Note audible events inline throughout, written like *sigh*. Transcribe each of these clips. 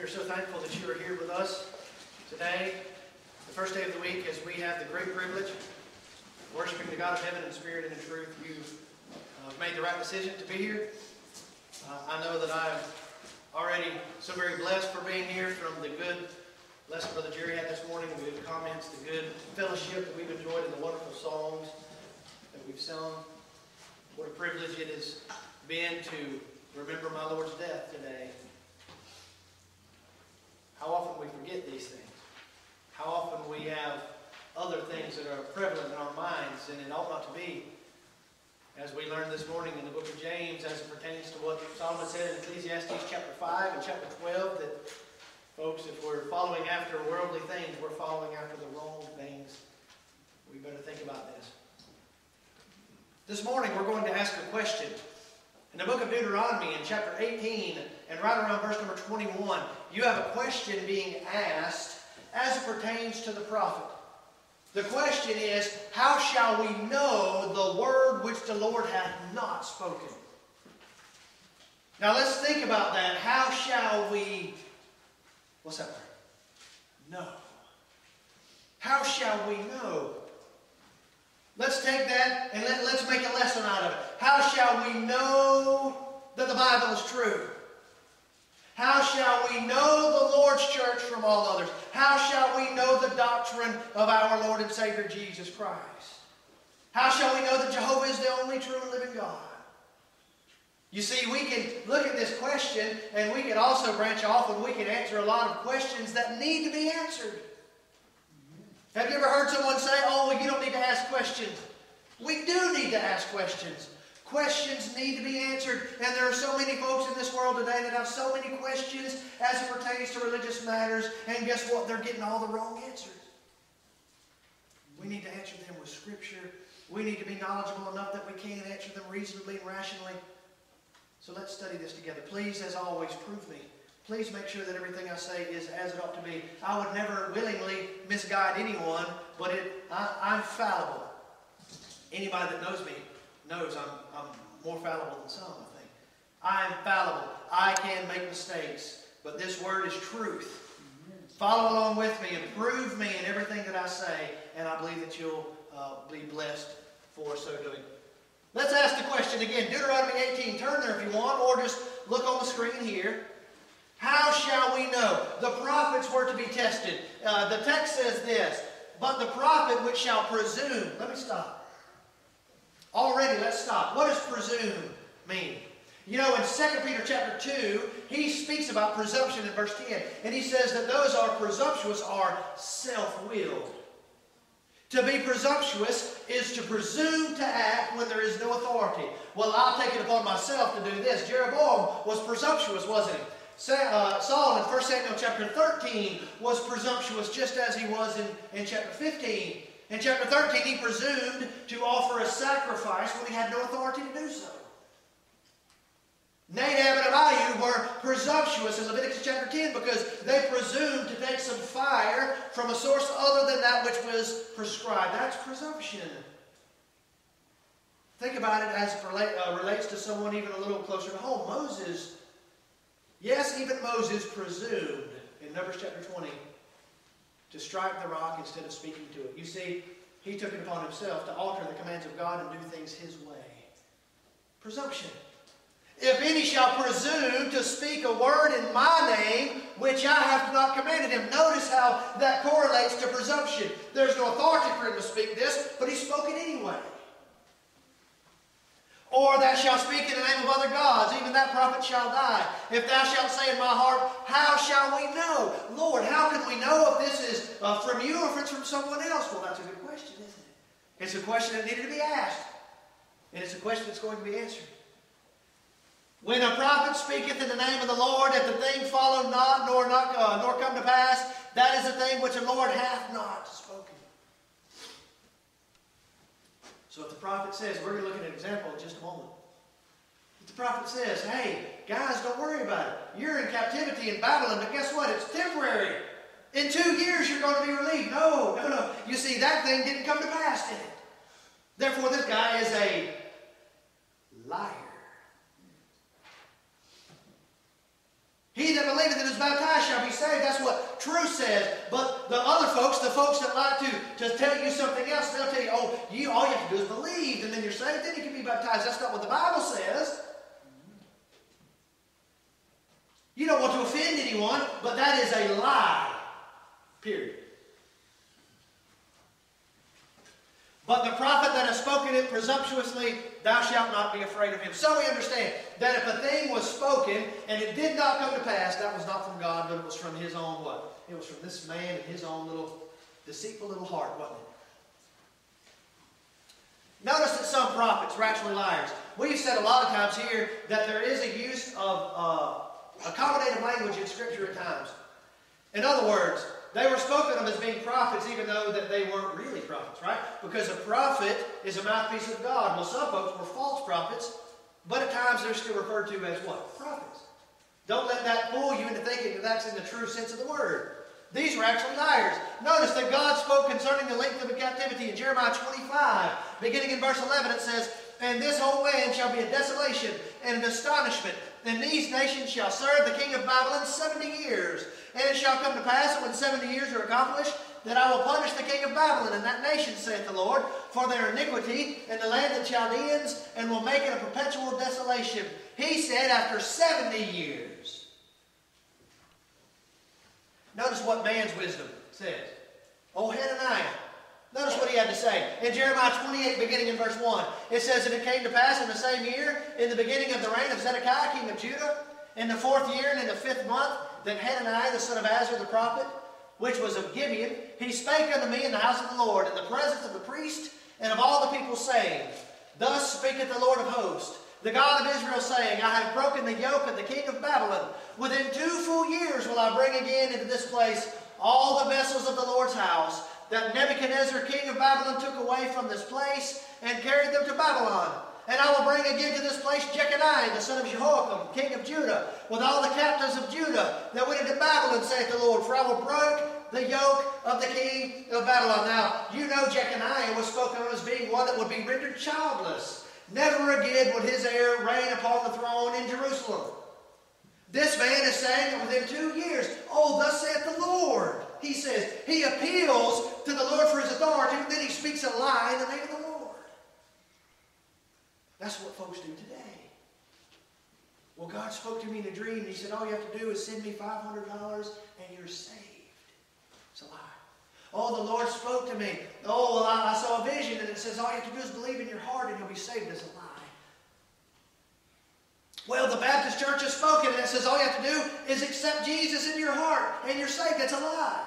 We are so thankful that you are here with us today, the first day of the week, as we have the great privilege of worshiping the God of heaven in spirit and in truth. You've uh, made the right decision to be here. Uh, I know that I'm already so very blessed for being here from the good lesson Brother Jerry had this morning, the good comments, the good fellowship that we've enjoyed, and the wonderful songs that we've sung. What a privilege it has been to remember my Lord's death today. How often we forget these things. How often we have other things that are prevalent in our minds, and it ought not to be. As we learned this morning in the book of James, as it pertains to what Solomon said in Ecclesiastes chapter 5 and chapter 12, that, folks, if we're following after worldly things, we're following after the wrong things. We better think about this. This morning, we're going to ask a question. In the book of Deuteronomy, in chapter 18, and right around verse number 21, you have a question being asked as it pertains to the prophet. The question is, How shall we know the word which the Lord hath not spoken? Now let's think about that. How shall we, what's that word? Know. How shall we know? Let's take that and let, us make a lesson out of it. How shall we know that the Bible is true? How shall we know the Lord's church from all others? How shall we know the doctrine of our Lord and Savior Jesus Christ? How shall we know that Jehovah is the only true and living God? You see, we can look at this question and we can also branch off and we can answer a lot of questions that need to be answered. Have you ever heard someone say, oh, well, you don't need to ask questions? We do need to ask questions. Questions need to be answered. And there are so many folks in this world today that have so many questions as it pertains to religious matters. And guess what? They're getting all the wrong answers. We need to answer them with Scripture. We need to be knowledgeable enough that we can answer them reasonably and rationally. So let's study this together. Please, as always, prove me Please make sure that everything I say is as it ought to be. I would never willingly misguide anyone, but it, I, am fallible. Anybody that knows me knows I'm, I'm more fallible than some, I think. I am fallible. I can make mistakes, but this word is truth. Follow along with me and prove me in everything that I say, and I believe that you'll uh, be blessed for so doing. Let's ask the question again. Deuteronomy 18. Turn there if you want, or just look on the screen here. How shall we know? The prophets were to be tested. Uh, the text says this, but the prophet which shall presume. Let me stop. Already, let's stop. What does presume mean? You know, in 2 Peter chapter 2, he speaks about presumption in verse 10. And he says that those are presumptuous are self-willed. To be presumptuous is to presume to act when there is no authority. Well, I'll take it upon myself to do this. Jeroboam was presumptuous, wasn't he? uh, Saul in 1 Samuel chapter 13 was presumptuous just as he was in, in chapter 15. In chapter 13, he presumed to offer a sacrifice when he had no authority to do so. Nadab and Abihu were presumptuous in Leviticus chapter 10 because they presumed to take some fire from a source other than that which was prescribed. That's presumption. Think about it as it uh, relates to someone even a little closer to home. Moses Yes, even Moses presumed in Numbers chapter 20 to strike the rock instead of speaking to it. You see, he took it upon himself to alter the commands of God and do things his way. Presumption. If any shall presume to speak a word in my name, which I have not commanded him. Notice how that correlates to presumption. There's no authority for him to speak this, but he spoke it anyway. Or thou shalt speak in the name of other gods, even that prophet shall die. If thou shalt say in my heart, how shall we know? Lord, how can we know if this is uh, from you or if it's from someone else? Well, that's a good question, isn't it? It's a question that needed to be asked. And it's a question that's going to be answered. When a prophet speaketh in the name of the Lord, if the thing follow not, nor, not, uh, nor come to pass, that is the thing which the Lord hath not spoken. So if the prophet says, we're going to look at an example in just a moment. If the prophet says, hey, guys, don't worry about it. You're in captivity in Babylon, but guess what? It's temporary. In two years, you're going to be relieved. No, no, no. You see, that thing didn't come to pass, did it? Therefore, this guy is a liar. He that believeth and is baptized shall be saved. That's what truth says. But the other folks, the folks that like to, to tell you something else, they'll tell you, oh, you all you have to do is believe, and then you're saved, then you can be baptized. That's not what the Bible says. You don't want to offend anyone, but that is a lie. Period. But the prophet that has spoken it presumptuously, thou shalt not be afraid of him. So we understand that if a thing was spoken and it did not come to pass, that was not from God, but it was from his own what? It was from this man and his own little deceitful little heart, wasn't it? Notice that some prophets were actually liars. We've said a lot of times here that there is a use of uh, accommodative language in Scripture at times. In other words, they were spoken of as being prophets even though that they weren't really prophets, right? Because a prophet is a mouthpiece of God. Well, some folks were false prophets, but at times they're still referred to as what? Prophets. Don't let that fool you into thinking that that's in the true sense of the word. These were actually liars. Notice that God spoke concerning the length of the captivity in Jeremiah 25. Beginning in verse 11, it says, And this whole land shall be a desolation and an astonishment, and these nations shall serve the king of Babylon 70 years. And it shall come to pass that when 70 years are accomplished, that I will punish the king of Babylon and that nation, saith the Lord, for their iniquity in the land of the Chaldeans, and will make it a perpetual desolation. He said, after 70 years. Notice what man's wisdom says. Oh, Hananiah. Notice what he had to say. In Jeremiah 28, beginning in verse 1, it says, And it came to pass in the same year, in the beginning of the reign of Zedekiah, king of Judah, in the fourth year and in the fifth month, that Hananiah, the son of Azur the prophet, which was of Gibeon, he spake unto me in the house of the Lord, in the presence of the priest and of all the people, saying, Thus speaketh the Lord of hosts, the God of Israel, saying, I have broken the yoke of the king of Babylon. Within two full years will I bring again into this place all the vessels of the Lord's house that Nebuchadnezzar, king of Babylon, took away from this place and carried them to Babylon. And I will bring again to this place Jeconiah, the son of Jehoiakim, king of Judah, with all the captains of Judah that went into Babylon, saith the Lord. For I will break the yoke of the king of Babylon. Now, you know Jeconiah was spoken of as being one that would be rendered childless. Never again would his heir reign upon the throne in Jerusalem. This man is saying that within two years, oh, thus saith the Lord. He says, he appeals to the Lord for his authority, and then he speaks a lie in the name of the. That's what folks do today. Well, God spoke to me in a dream, and He said, All you have to do is send me $500 and you're saved. It's a lie. Oh, the Lord spoke to me. Oh, well, I, I saw a vision, and it says, All you have to do is believe in your heart and you'll be saved. It's a lie. Well, the Baptist church has spoken, and it says, All you have to do is accept Jesus in your heart and you're saved. That's a lie.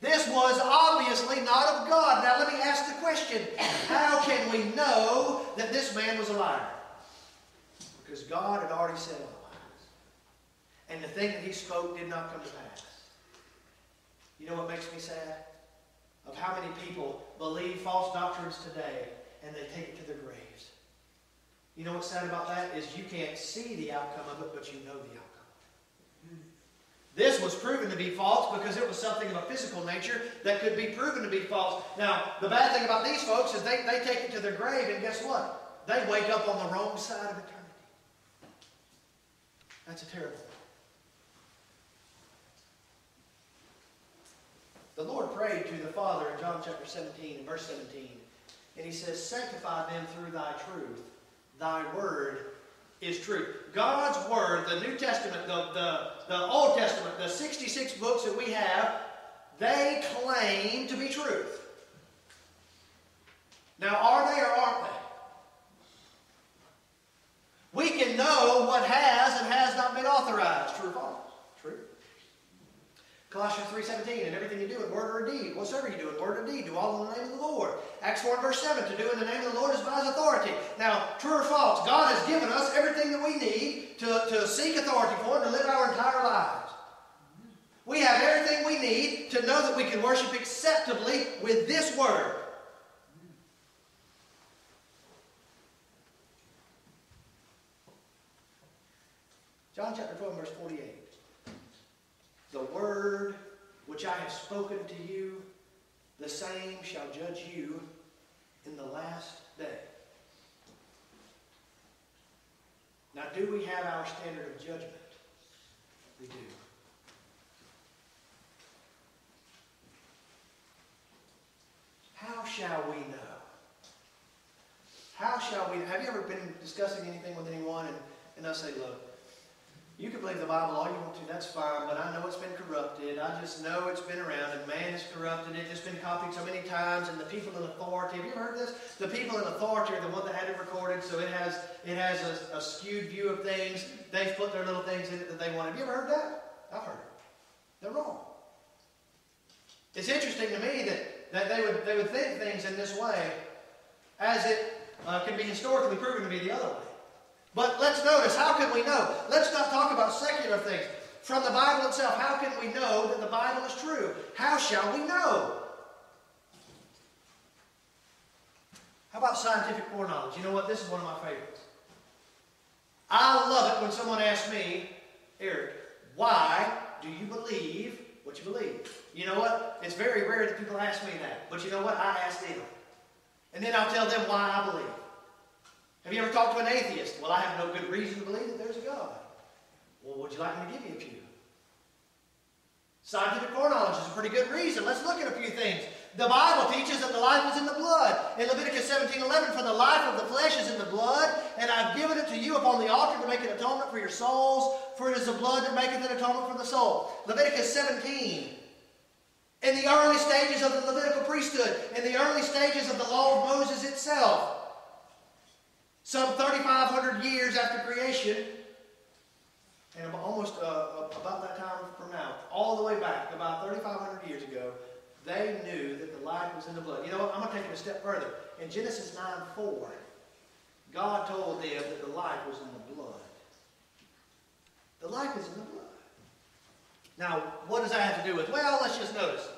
This was obviously not of God. Now let me ask the question, how can we know that this man was a liar? Because God had already said otherwise. And the thing that he spoke did not come to pass. You know what makes me sad? Of how many people believe false doctrines today and they take it to their graves. You know what's sad about that is you can't see the outcome of it, but you know the outcome. This was proven to be false because it was something of a physical nature that could be proven to be false. Now, the bad thing about these folks is they, they take it to their grave, and guess what? They wake up on the wrong side of eternity. That's a terrible thing. The Lord prayed to the Father in John chapter 17 and verse 17, and he says, Sanctify them through thy truth. Thy word is true. God's Word, the New Testament, the, the, the Old Testament, the 66 books that we have, they claim to be truth. Now, are they or aren't they? We can know what has and has not been authorized. True or false? Colossians 3.17, and everything you do in word or deed, whatsoever you do in word or deed, do all in the name of the Lord. Acts 4 verse 7, to do in the name of the Lord is by his authority. Now, true or false, God has given us everything that we need to, to seek authority for and to live our entire lives. We have everything we need to know that we can worship acceptably with this word. John chapter 12, verse 48 the word which I have spoken to you, the same shall judge you in the last day. Now do we have our standard of judgment? We do. How shall we know? How shall we? Have you ever been discussing anything with anyone and, and I say, look, you can believe the Bible all you want to, that's fine, but I know it's been corrupted. I just know it's been around, and man has corrupted it. It's been copied so many times, and the people in authority, have you ever heard this? The people in authority are the one that had it recorded, so it has it has a, a skewed view of things. They've put their little things in it that they want. Have you ever heard that? I've heard it. They're wrong. It's interesting to me that, that they would they would think things in this way as it uh, can be historically proven to be the other way. But let's notice, how can we know? Let's not talk about secular things. From the Bible itself, how can we know that the Bible is true? How shall we know? How about scientific foreknowledge? You know what? This is one of my favorites. I love it when someone asks me, Eric, why do you believe what you believe? You know what? It's very rare that people ask me that. But you know what? I ask them. And then I'll tell them why I believe. Have you ever talked to an atheist? Well, I have no good reason to believe that there's a God. Well, would you like me to give you a few? Scientific foreknowledge is a pretty good reason. Let's look at a few things. The Bible teaches that the life is in the blood. In Leviticus 17 11, for the life of the flesh is in the blood, and I've given it to you upon the altar to make an atonement for your souls, for it is the blood that maketh an atonement for the soul. Leviticus 17. In the early stages of the Levitical priesthood, in the early stages of the law some 3,500 years after creation, and almost uh, about that time from now, all the way back, about 3,500 years ago, they knew that the life was in the blood. You know what? I'm going to take it a step further. In Genesis 9 4, God told them that the life was in the blood. The life is in the blood. Now, what does that have to do with? Well, let's just notice.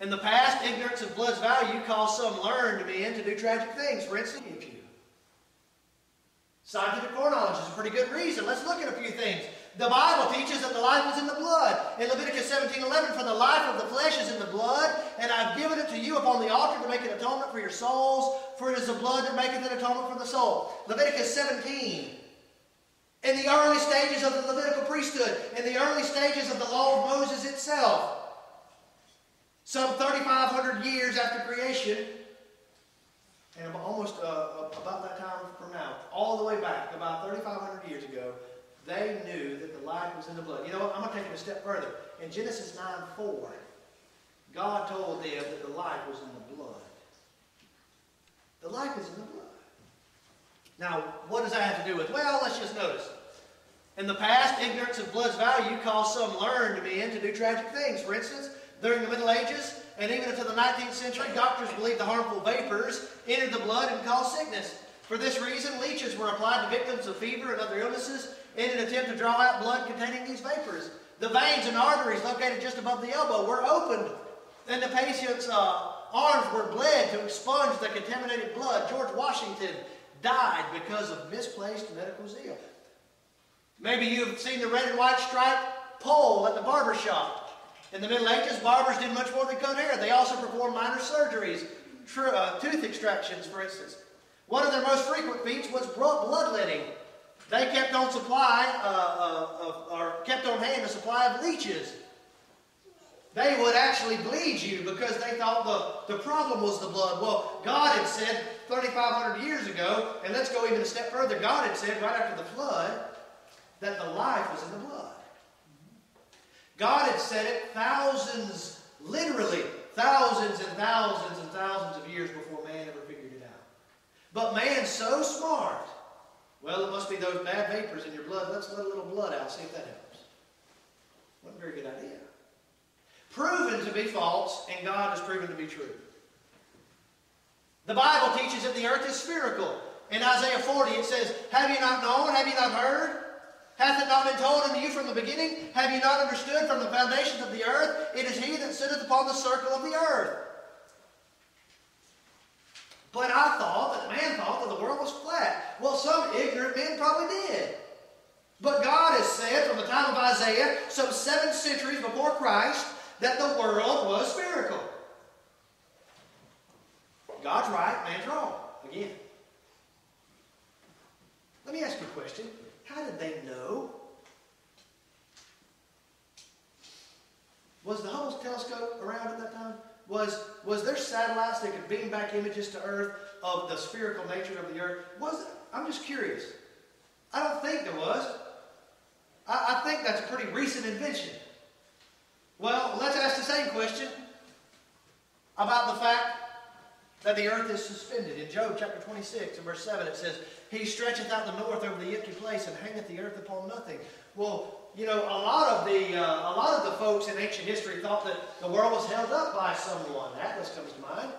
In the past, ignorance of blood's value caused some learned men to do tragic things. For instance, if you Scientific foreknowledge is a pretty good reason. Let's look at a few things. The Bible teaches that the life is in the blood. In Leviticus 17 11, for the life of the flesh is in the blood, and I've given it to you upon the altar to make an atonement for your souls, for it is the blood that maketh an atonement for the soul. Leviticus 17. In the early stages of the Levitical priesthood, in the early stages of the law of Moses itself, some 3,500 years after creation, and almost uh, about that time from now, all the way back, about 3,500 years ago, they knew that the life was in the blood. You know what? I'm going to take it a step further. In Genesis 9 4, God told them that the life was in the blood. The life is in the blood. Now, what does that have to do with? Well, let's just notice. In the past, ignorance of blood's value caused some learned men to do tragic things. For instance, during the Middle Ages, and even into the 19th century, doctors believed the harmful vapors entered the blood and caused sickness. For this reason, leeches were applied to victims of fever and other illnesses in an attempt to draw out blood containing these vapors. The veins and arteries located just above the elbow were opened, and the patient's uh, arms were bled to expunge the contaminated blood. George Washington died because of misplaced medical zeal. Maybe you've seen the red and white striped pole at the barber shop. In the Middle Ages, barbers did much more than cut hair. They also performed minor surgeries, uh, tooth extractions, for instance. One of their most frequent feats was bloodletting. They kept on supply, uh, uh, or kept on hand a supply of leeches. They would actually bleed you because they thought the, the problem was the blood. Well, God had said 3,500 years ago, and let's go even a step further, God had said right after the flood that the life was in the blood. God had said it thousands, literally thousands and thousands and thousands of years before man ever figured it out. But man's so smart. Well, it must be those bad vapors in your blood. Let's let a little blood out, see if that helps. What a very good idea. Proven to be false, and God has proven to be true. The Bible teaches that the earth is spherical. In Isaiah 40, it says, Have you not known? Have you not heard? Hath it not been told unto you from the beginning? Have you not understood from the foundations of the earth? It is he that sitteth upon the circle of the earth. But I thought that man thought that the world was flat. Well, some ignorant men probably did. But God has said from the time of Isaiah, some seven centuries before Christ, that the world was spherical. God's right, man's wrong. Again. Let me ask you a question. How did they know? Was the Hubble telescope around at that time? Was, was there satellites that could beam back images to Earth of the spherical nature of the Earth? Was? I'm just curious. I don't think there was. I, I think that's a pretty recent invention. Well, let's ask the same question about the fact that the earth is suspended. In Job chapter 26 and verse 7 it says, He stretcheth out the north over the empty place and hangeth the earth upon nothing. Well, you know, a lot of the uh, a lot of the folks in ancient history thought that the world was held up by someone. Atlas comes to mind.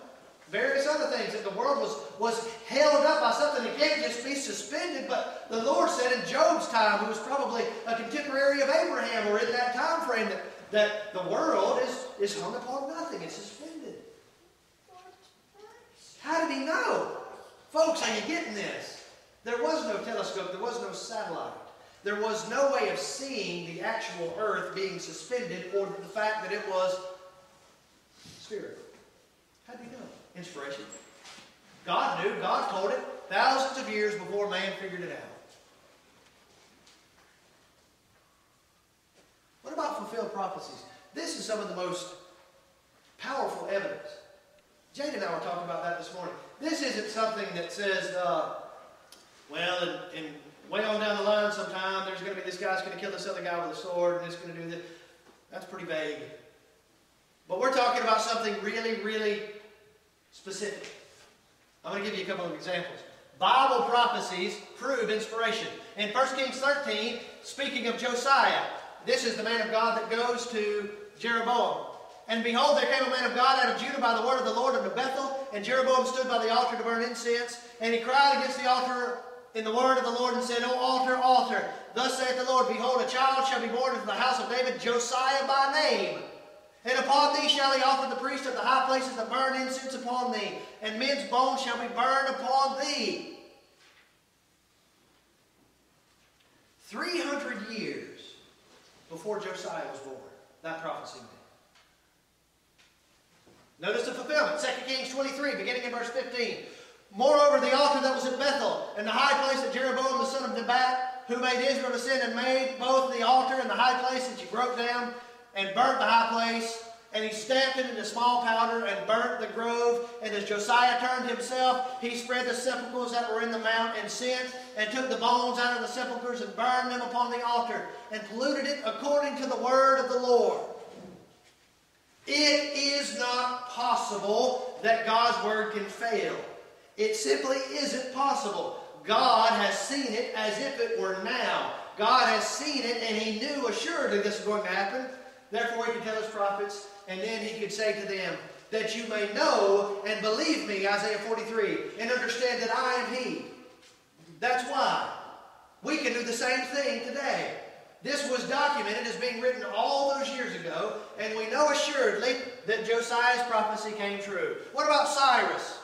Various other things that the world was was held up by something that can't just be suspended. But the Lord said in Job's time, who was probably a contemporary of Abraham, or in that time frame, that, that the world is, is hung upon nothing. It's suspended. How did he know? Folks, are you getting this? There was no telescope, there was no satellite. There was no way of seeing the actual earth being suspended or the fact that it was spirit. How did he know? Inspiration. God knew, God told it thousands of years before man figured it out. What about fulfilled prophecies? This is some of the most powerful evidence. Jane and I were talking about that this morning. This isn't something that says, uh, well, and, in way on down the line sometime, there's going to be this guy's going to kill this other guy with a sword, and it's going to do this. That's pretty vague. But we're talking about something really, really specific. I'm going to give you a couple of examples. Bible prophecies prove inspiration. In 1 Kings 13, speaking of Josiah, this is the man of God that goes to Jeroboam. And behold, there came a man of God out of Judah by the word of the Lord unto Bethel, and Jeroboam stood by the altar to burn incense, and he cried against the altar in the word of the Lord and said, O altar, altar, thus saith the Lord, Behold, a child shall be born into the house of David, Josiah by name. And upon thee shall he offer the priest of the high places that burn incense upon thee, and men's bones shall be burned upon thee. 300 years before Josiah was born, that prophecy made. Notice the fulfillment. 2 Kings 23, beginning in verse 15. Moreover, the altar that was at Bethel, and the high place that Jeroboam the son of Nebat, who made Israel to sin, and made both the altar and the high place that you broke down, and burnt the high place, and he stamped it into small powder, and burnt the grove. And as Josiah turned himself, he spread the sepulchres that were in the mount, and sent, and took the bones out of the sepulchres, and burned them upon the altar, and polluted it according to the word of the Lord. It is not possible that God's word can fail. It simply isn't possible. God has seen it as if it were now. God has seen it and he knew assuredly this was going to happen. Therefore he could tell his prophets and then he could say to them, that you may know and believe me, Isaiah 43, and understand that I am he. That's why. We can do the same thing today. This was documented as being written all those years ago, and we know assuredly that Josiah's prophecy came true. What about Cyrus?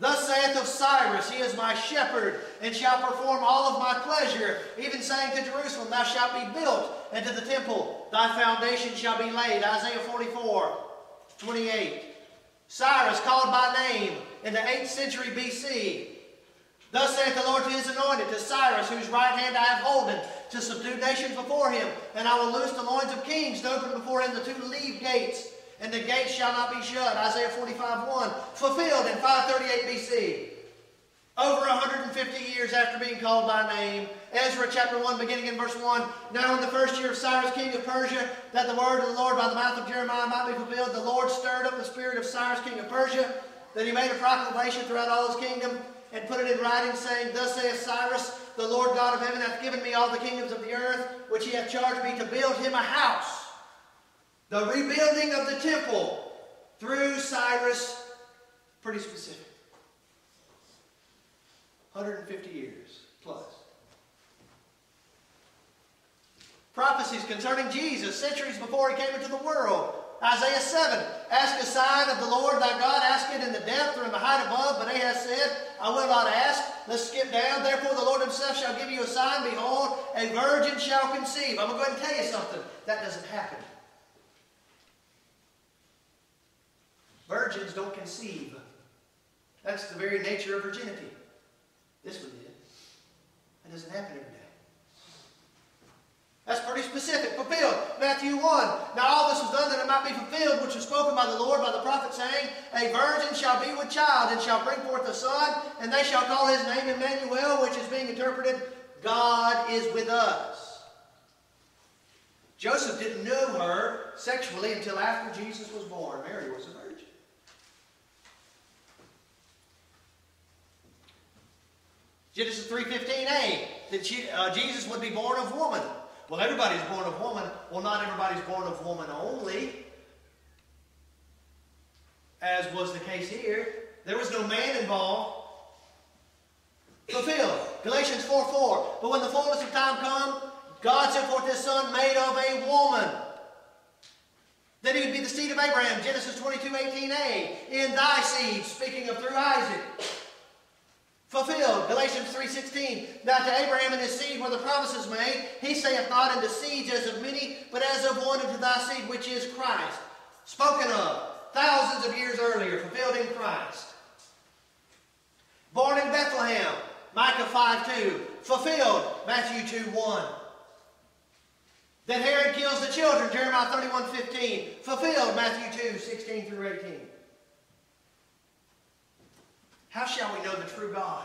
Thus saith of Cyrus, He is my shepherd, and shall perform all of my pleasure, even saying to Jerusalem, Thou shalt be built, and to the temple, Thy foundation shall be laid. Isaiah 44, 28. Cyrus, called by name in the 8th century BC, Thus saith the Lord to his anointed, to Cyrus, whose right hand I have holden, to subdue nations before him. And I will loose the loins of kings, to open before him the two leave gates, and the gates shall not be shut. Isaiah 45, 1. Fulfilled in 538 BC. Over 150 years after being called by name. Ezra chapter 1, beginning in verse 1. Now in the first year of Cyrus, king of Persia, that the word of the Lord by the mouth of Jeremiah might be fulfilled, the Lord stirred up the spirit of Cyrus, king of Persia, that he made a proclamation throughout all his kingdom, and put it in writing, saying, Thus saith Cyrus, the Lord God of heaven hath given me all the kingdoms of the earth, which he hath charged me to build him a house. The rebuilding of the temple through Cyrus, pretty specific. 150 years plus. Prophecies concerning Jesus centuries before he came into the world. Isaiah 7, Ask a sign of the Lord thy God, ask it in the depth or in the height above, but Ahaz said, I will not ask. Let's skip down. Therefore the Lord himself shall give you a sign. Behold, a virgin shall conceive. I'm going to go ahead and tell you something. That doesn't happen. Virgins don't conceive. That's the very nature of virginity. This one did. It doesn't happen every day. That's pretty specific. Fulfilled. Matthew 1. Now all this was done that it might be fulfilled, which was spoken by the Lord by the prophet, saying, A virgin shall be with child, and shall bring forth a son, and they shall call his name Emmanuel, which is being interpreted, God is with us. Joseph didn't know her sexually until after Jesus was born. Mary was a virgin. Genesis 3.15a, that uh, Jesus would be born of woman. Well, everybody's born of woman. Well, not everybody's born of woman only. As was the case here. There was no man involved. Fulfilled. Galatians 4 4. But when the fullness of time come, God sent forth his son made of a woman. That he would be the seed of Abraham. Genesis 22 18a. In thy seed, speaking of through Isaac fulfilled. Galatians 3.16, Now to Abraham and his seed were the promises made. He saith not unto seeds as of many, but as of one unto thy seed, which is Christ. Spoken of thousands of years earlier, fulfilled in Christ. Born in Bethlehem, Micah 5.2. Fulfilled, Matthew 2.1. That Herod kills the children, Jeremiah 31.15. Fulfilled, Matthew 2, 16 through 18. How shall we know the true God?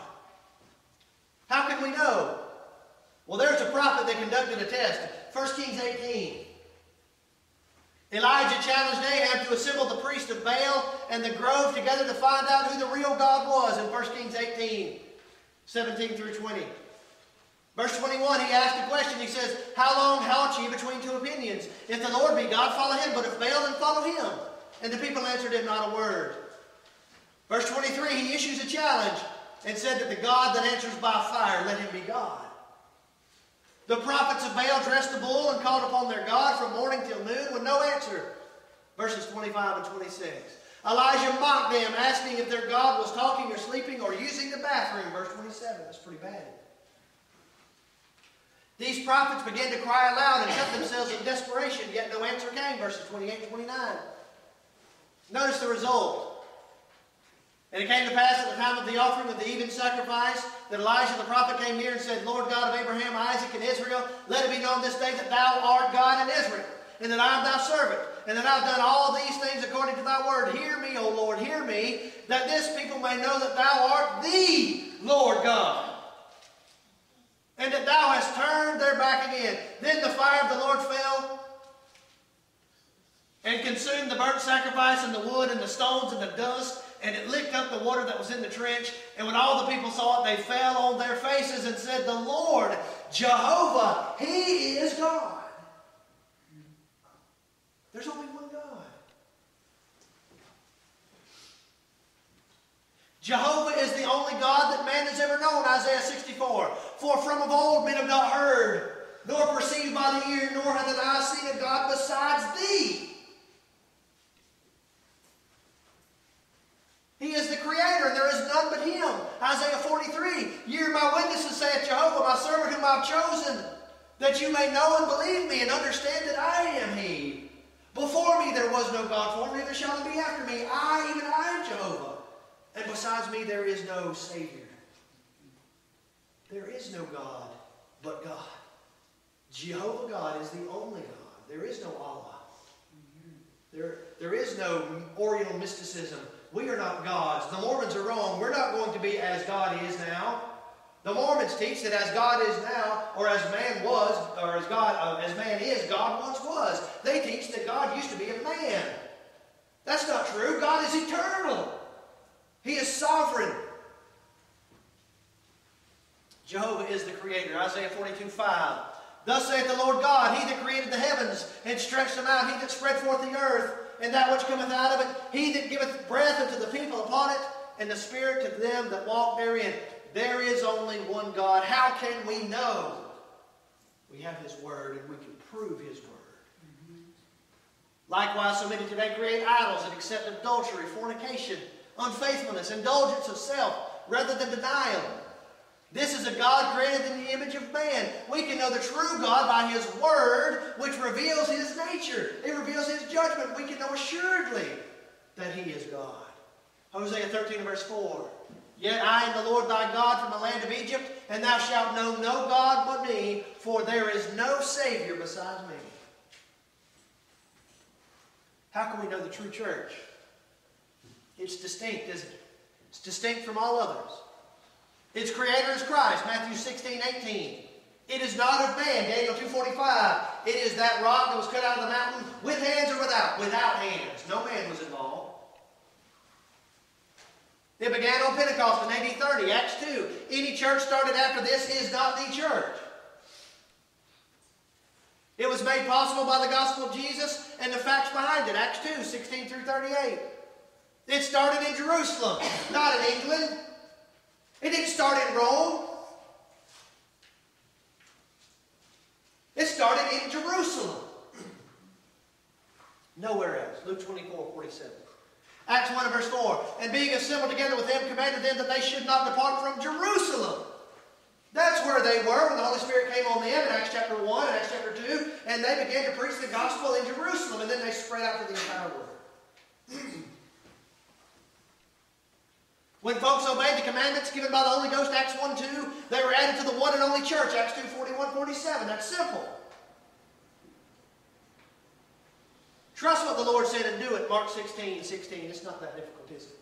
How can we know? Well, there's a prophet that conducted a test. 1 Kings 18. Elijah challenged Ahab to assemble the priest of Baal and the grove together to find out who the real God was in 1 Kings 18, 17 through 20. Verse 21, he asked a question. He says, How long halt ye between two opinions? If the Lord be God, follow him, but if Baal, then follow him. And the people answered him not a word. Verse 23, he issues a challenge and said that the God that answers by fire, let him be God. The prophets of Baal dressed the bull and called upon their God from morning till noon with no answer. Verses 25 and 26. Elijah mocked them, asking if their God was talking or sleeping or using the bathroom. Verse 27. That's pretty bad. These prophets began to cry aloud and cut themselves in desperation, yet no answer came. Verses 28 and 29. Notice the result. And it came to pass at the time of the offering of the even sacrifice that Elijah the prophet came near and said, Lord God of Abraham, Isaac, and Israel, let it be known this day that thou art God in Israel, and that I am thy servant, and that I have done all these things according to thy word. Hear me, O Lord, hear me, that this people may know that thou art the Lord God. And that thou hast turned their back again. Then the fire of the Lord fell and consumed the burnt sacrifice and the wood and the stones and the dust and it licked up the water that was in the trench. And when all the people saw it, they fell on their faces and said, The Lord, Jehovah, He is God. There's only one God. Jehovah is the only God that man has ever known, Isaiah 64. For from of old men have not heard, nor perceived by the ear, nor hath an eye seen a God besides thee He is the creator, and there is none but him. Isaiah 43, Ye are my witnesses, saith Jehovah, my servant whom I have chosen, that you may know and believe me, and understand that I am he. Before me there was no God formed, neither shall there be after me. I, even I am Jehovah. And besides me there is no Savior. There is no God but God. Jehovah God is the only God. There is no Allah. There, there is no Oriental mysticism we are not gods. The Mormons are wrong. We're not going to be as God is now. The Mormons teach that as God is now, or as man was, or as God, uh, as man is, God once was. They teach that God used to be a man. That's not true. God is eternal. He is sovereign. Jehovah is the creator. Isaiah 42, 5. Thus saith the Lord God, He that created the heavens and stretched them out, He that spread forth the earth, and that which cometh out of it, he that giveth breath unto the people upon it, and the Spirit to them that walk therein. There is only one God. How can we know? We have His Word, and we can prove His Word. Likewise, so many today create idols and accept adultery, fornication, unfaithfulness, indulgence of self, rather than denial. This is a God created in the image of man. We can know the true God by His Word, which reveals His nature. It reveals His judgment. We can know assuredly that He is God. Hosea 13 verse 4. Yet I am the Lord thy God from the land of Egypt, and thou shalt know no God but me, for there is no Savior besides me. How can we know the true church? It's distinct, isn't it? It's distinct from all others. Its creator is Christ, Matthew 16, 18. It is not of man, Daniel 2.45. It is that rock that was cut out of the mountain, with hands or without? Without hands. No man was involved. It began on Pentecost in AD 30, Acts 2. Any church started after this is not the church. It was made possible by the gospel of Jesus and the facts behind it, Acts 2, 16 through 38. It started in Jerusalem, not in England. It didn't start in Rome. It started in Jerusalem. *clears throat* Nowhere else. Luke 24, 47. Acts 1 and verse 4. And being assembled together with them, commanded them that they should not depart from Jerusalem. That's where they were when the Holy Spirit came on them in Acts chapter 1 and Acts chapter 2. And they began to preach the gospel in Jerusalem. And then they spread out to the entire world. *clears throat* When folks obeyed the commandments given by the Holy Ghost, Acts 1 2, they were added to the one and only church, Acts 2 41 47. That's simple. Trust what the Lord said and do it, Mark 16 16. It's not that difficult, is it?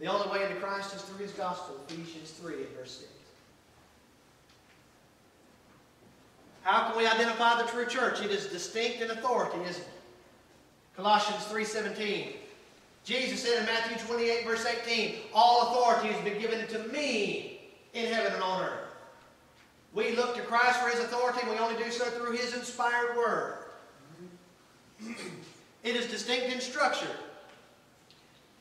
The only way into Christ is through His gospel, Ephesians 3 and verse 6. How can we identify the true church? It is distinct in authority, isn't it? Colossians 3.17 Jesus said in Matthew 28, verse 18, All authority has been given to me in heaven and on earth. We look to Christ for his authority, and we only do so through his inspired word. It is distinct in structure.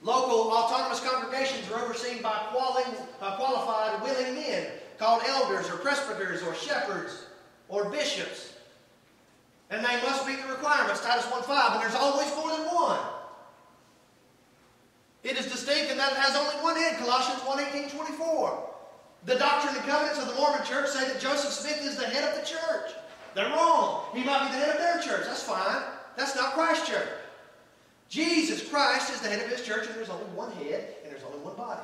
Local autonomous congregations are overseen by qualified, willing men called elders or presbyters or shepherds or bishops. And they must meet the requirements, Titus 1.5, and there's always more than one. It is distinct in that it has only one head, Colossians 1 18 24. The Doctrine and Covenants of the Mormon Church say that Joseph Smith is the head of the church. They're wrong. He might be the head of their church. That's fine. That's not Christ's church. Jesus Christ is the head of his church, and there's only one head, and there's only one body.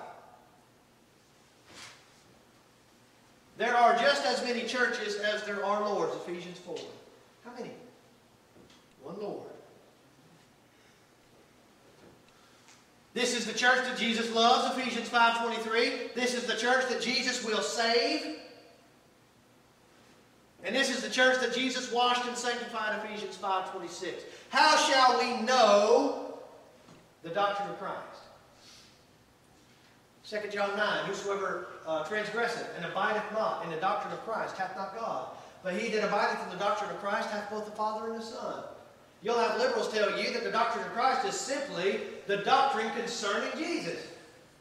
There are just as many churches as there are lords, Ephesians 4. How many? One Lord. This is the church that Jesus loves, Ephesians 5.23. This is the church that Jesus will save. And this is the church that Jesus washed and sanctified, Ephesians 5.26. How shall we know the doctrine of Christ? 2 John 9, Whosoever uh, transgresseth and abideth not in the doctrine of Christ hath not God. But he that abideth in the doctrine of Christ hath both the Father and the Son. You'll have liberals tell you that the doctrine of Christ is simply the doctrine concerning Jesus.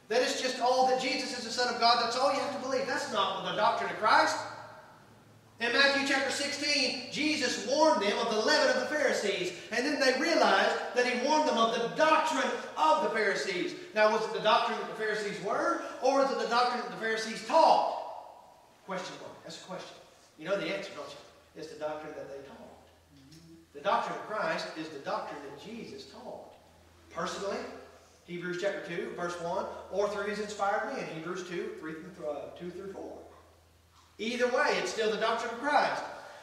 That it's just all that Jesus is the Son of God. That's all you have to believe. That's not the doctrine of Christ. In Matthew chapter 16, Jesus warned them of the leaven of the Pharisees. And then they realized that he warned them of the doctrine of the Pharisees. Now, was it the doctrine that the Pharisees were, or was it the doctrine that the Pharisees taught? Question mark. That's a question. You know the answer, don't you? It's the doctrine that they taught. The doctrine of Christ is the doctrine that Jesus taught. Personally, Hebrews chapter 2, verse 1, or through his inspired men, Hebrews 2, 3 through, uh, 2 through 4. Either way, it's still the doctrine of Christ.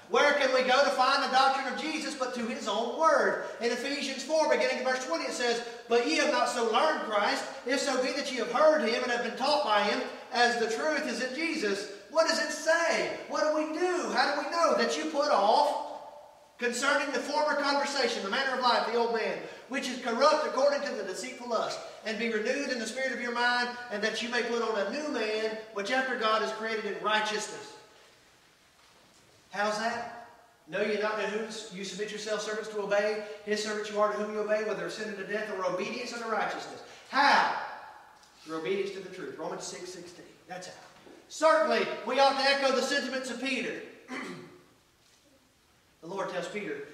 Where can we go to find the doctrine of Jesus but to his own word? In Ephesians 4, beginning in verse 20, it says, But ye have not so learned Christ, if so be that ye have heard him and have been taught by him, as the truth is in Jesus. What does it say? What do we do? How do we know that you put off concerning the former conversation, the manner of life, the old man, which is corrupt according to the deceitful lust, and be renewed in the spirit of your mind, and that you may put on a new man, which after God is created in righteousness. How's that? Know ye not to whom you submit yourselves servants to obey, his servants you are to whom you obey, whether sin unto death or obedience unto righteousness. How? Through obedience to the truth. Romans 6, 16. That's how. Certainly, we ought to echo the sentiments of Peter. *clears throat* The Lord tells Peter,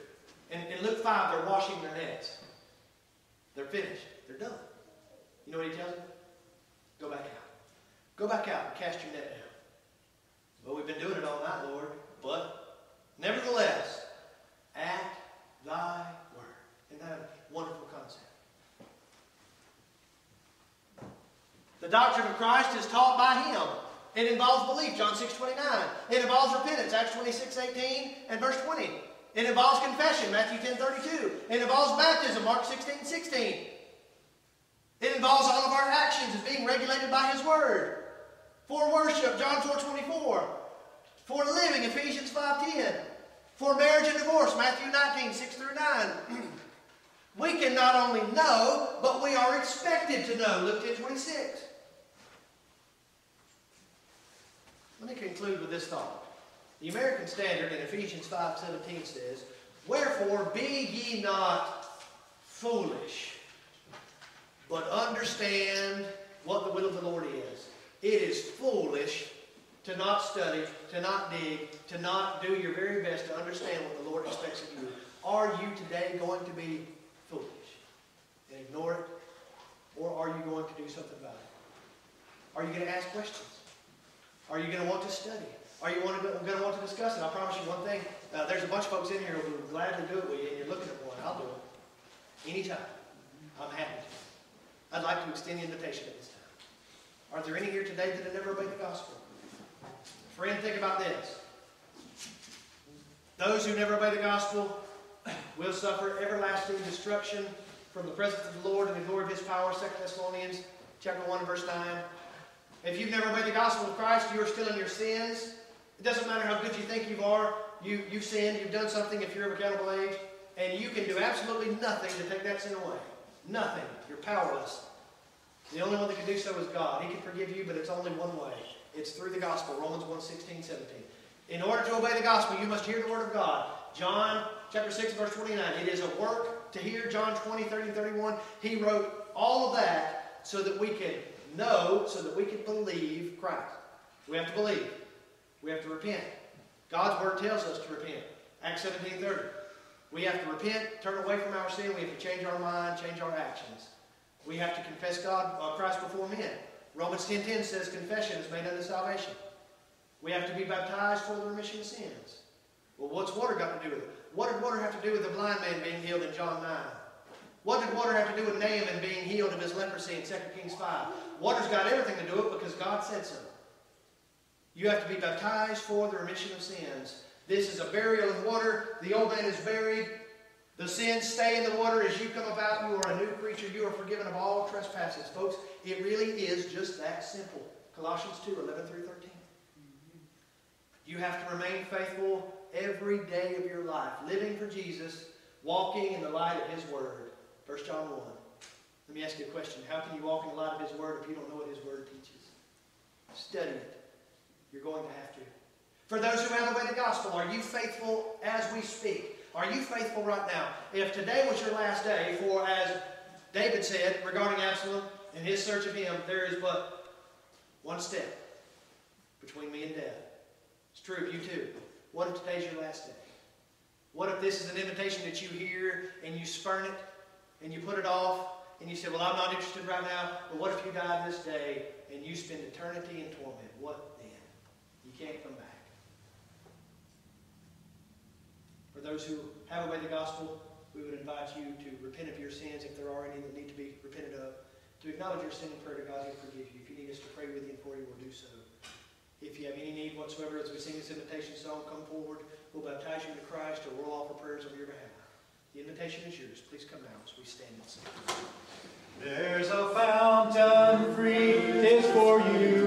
in, in Luke 5, they're washing their nets. They're finished. They're done. You know what he tells them? Go back out. Go back out and cast your net down. Well, we've been doing it all night, Lord. But, nevertheless, at thy word. Isn't that a wonderful concept? The doctrine of Christ is taught by Him. It involves belief, John 6, 29. It involves repentance, Acts 26, 18 and verse 20. It involves confession, Matthew 10, 32. It involves baptism, Mark 16, 16. It involves all of our actions as being regulated by His Word. For worship, John 4, 24. For living, Ephesians 5, 10. For marriage and divorce, Matthew 19, 6 through 9. *clears throat* we can not only know, but we are expected to know, Luke 10, 26. Let me conclude with this thought. The American Standard in Ephesians 5.17 says, Wherefore be ye not foolish, but understand what the will of the Lord is. It is foolish to not study, to not dig, to not do your very best to understand what the Lord expects of you. Are you today going to be foolish and ignore it? Or are you going to do something about it? Are you going to ask questions? Are you going to want to study? Are you going to want to discuss it? I promise you one thing. Uh, there's a bunch of folks in here who would gladly do it with you, and you're looking at one. I'll do it. Anytime. I'm happy to. I'd like to extend the invitation at this time. Are there any here today that have never obeyed the gospel? Friend, think about this. Those who never obey the gospel *clears throat* will suffer everlasting destruction from the presence of the Lord and the glory of his power. 2 Thessalonians chapter 1 verse 9. If you've never obeyed the gospel of Christ, you are still in your sins. It doesn't matter how good you think you are. You, you've sinned. You've done something if you're of accountable age. And you can do absolutely nothing to take that sin away. Nothing. You're powerless. The only one that can do so is God. He can forgive you, but it's only one way. It's through the gospel. Romans 1, 16, 17. In order to obey the gospel, you must hear the word of God. John chapter 6, verse 29. It is a work to hear. John 20, 30, 31. He wrote all of that so that we can know so that we can believe Christ. We have to believe. We have to repent. God's word tells us to repent. Acts 17:30. We have to repent, turn away from our sin. We have to change our mind, change our actions. We have to confess God, uh, Christ before men. Romans 10:10 10, says confession is made unto salvation. We have to be baptized for the remission of sins. Well, what's water got to do with it? What did water have to do with the blind man being healed in John 9? What did water have to do with Naaman being healed of his leprosy in 2 Kings 5? Water's got everything to do with it because God said so. You have to be baptized for the remission of sins. This is a burial in water. The old man is buried. The sins stay in the water as you come about. You are a new creature. You are forgiven of all trespasses. Folks, it really is just that simple. Colossians 2, 11 through 13. You have to remain faithful every day of your life, living for Jesus, walking in the light of His Word. 1 John 1. Let me ask you a question. How can you walk in the light of His Word if you don't know what His Word teaches? Study it. You're going to have to. For those who have obeyed the gospel, are you faithful as we speak? Are you faithful right now? If today was your last day, for as David said regarding Absalom and his search of him, there is but one step between me and death. It's true of you too. What if today's your last day? What if this is an invitation that you hear and you spurn it and you put it off and you say, well, I'm not interested right now, but what if you die this day and you spend eternity in torment? What can't come back. For those who have obeyed the gospel, we would invite you to repent of your sins if there are any that need to be repented of, to acknowledge your sin and pray to God, He'll forgive you. If you need us to pray with you and for you, we'll do so. If you have any need whatsoever as we sing this invitation song, come forward. We'll baptize you into Christ or we'll offer prayers on your behalf. The invitation is yours. Please come now as we stand and sing. There's a fountain free, tis for you